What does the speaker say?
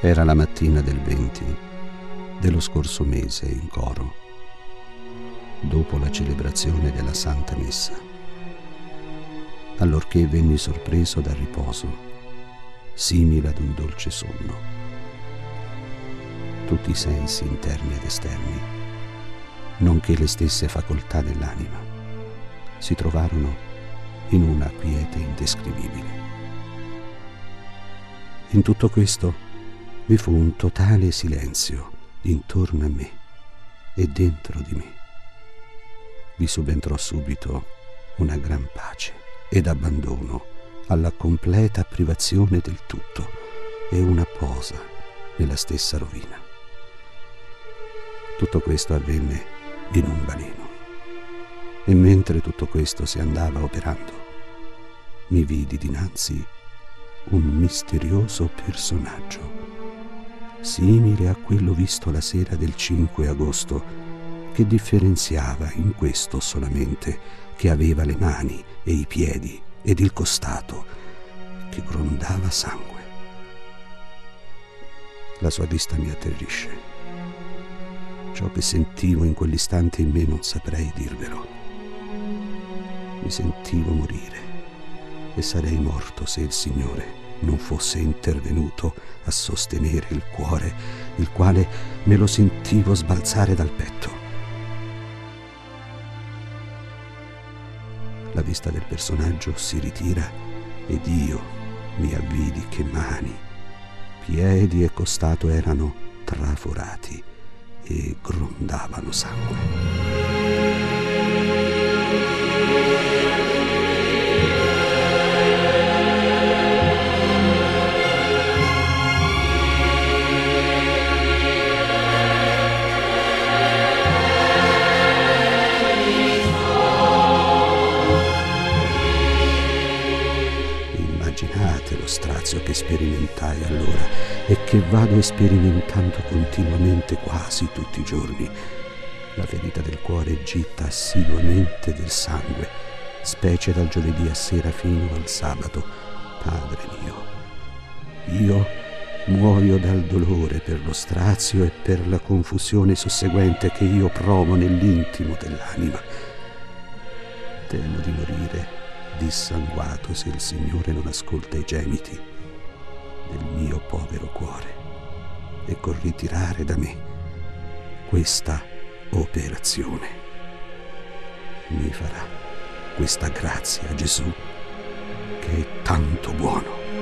Era la mattina del 20 dello scorso mese in coro, dopo la celebrazione della Santa Messa, allorché venni sorpreso dal riposo, simile ad un dolce sonno. Tutti i sensi interni ed esterni, nonché le stesse facoltà dell'anima, si trovarono in una quiete indescrivibile. In tutto questo vi fu un totale silenzio intorno a me e dentro di me. Vi subentrò subito una gran pace ed abbandono alla completa privazione del tutto e una posa nella stessa rovina. Tutto questo avvenne in un baleno e mentre tutto questo si andava operando, mi vidi dinanzi un misterioso personaggio simile a quello visto la sera del 5 agosto, che differenziava in questo solamente che aveva le mani e i piedi ed il costato, che grondava sangue. La sua vista mi atterrisce. Ciò che sentivo in quell'istante in me non saprei dirvelo. Mi sentivo morire e sarei morto se il Signore non fosse intervenuto a sostenere il cuore, il quale me lo sentivo sbalzare dal petto. La vista del personaggio si ritira ed io mi avvidi che mani, piedi e costato erano traforati e grondavano sangue. Strazio che sperimentai allora e che vado sperimentando continuamente quasi tutti i giorni. La ferita del cuore gitta assiduamente del sangue, specie dal giovedì a sera fino al sabato. Padre mio, io muoio dal dolore per lo strazio e per la confusione susseguente che io provo nell'intimo dell'anima. Temo di morire dissanguato se il Signore non ascolta i gemiti del mio povero cuore e con ritirare da me questa operazione. Mi farà questa grazia Gesù che è tanto buono.